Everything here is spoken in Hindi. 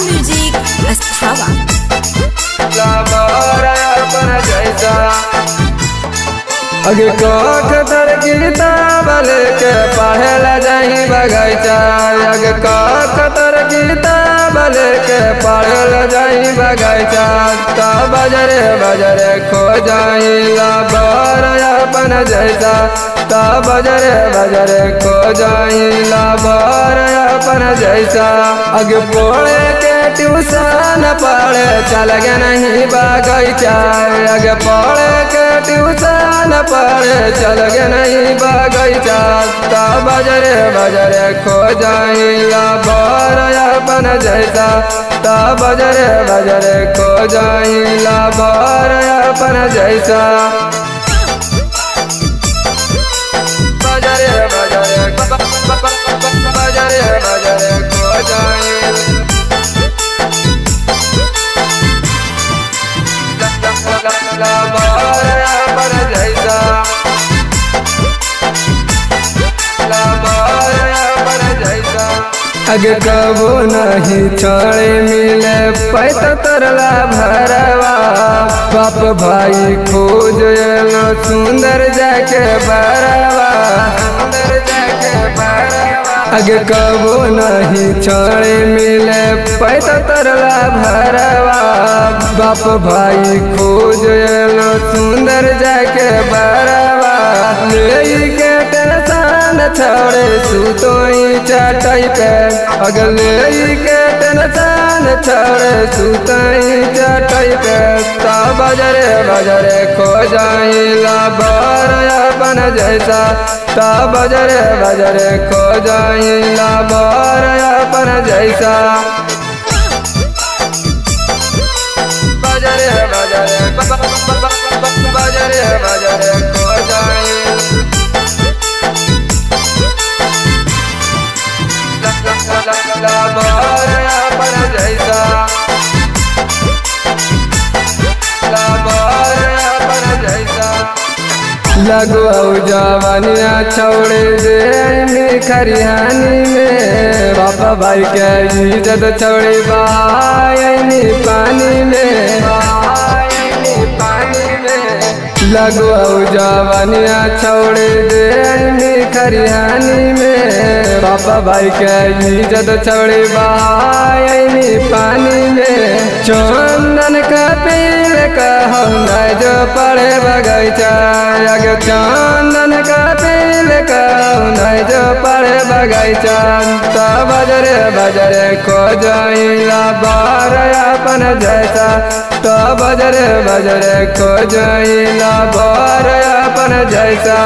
Music Asthava. पर जैसा अगे कोख तर किताब लेके पढ़े जाही बगैचा अगे कोख तर किताब लेके पढ़े ला जाही बगैचा तो बजरे बजरे खो जाही ला। अपन जैसा तो बजरे बजरे खो जाही ला। अपन जैसा, अगे पोड़े के ट्यूशन पढ़े, चल गे नहीं बगैचा अगे पढ़े के ट्यूशन पढ़े, चल गे नहीं बगैचा तो बजरे बजरे खो जाइला बर अपन जैसा तो बजरे बजरे खो जाइला बर अपन जैसा। जैसा। अगे कबो नहीं छोड़े मिले पैसा तरला भरवा। बाप भाई खोज एलो सुंदर जाके बरवा। सुंदर जाके बरवा अगे कबो नहीं छोड़े मिले पैसा तरला भरवा। बाप भाई खोज एलो सुंदर जाके ले टेंशन छोड़े सुतोई चटाई पे। अगले के टेंशन छोड़े सुतोई चटाई पे। ता बजरे बजरे खो जाइला बर अपन जैसा। ता बजरे बजरे खो जाइला बर अपन जैसा। लगवाऊ जवानिया छोड़े दे खरिहानी में। बापा भाई के इज़्ज़त छोड़े बाई पानी में। लगवाऊ जवानिया छोड़े दे खरिहानी में। पापा भाई के इज़्ज़त छोड़े बाई पानी में। चंदन का पील कहू जो पड़े बगैचा। अगे चंदन का पील कहू जो पड़े बगैचा। तो बजरे बजरे को जाइला बार अपन जैसा। तो बजरे बजरे को जाइला बार अपन जैसा।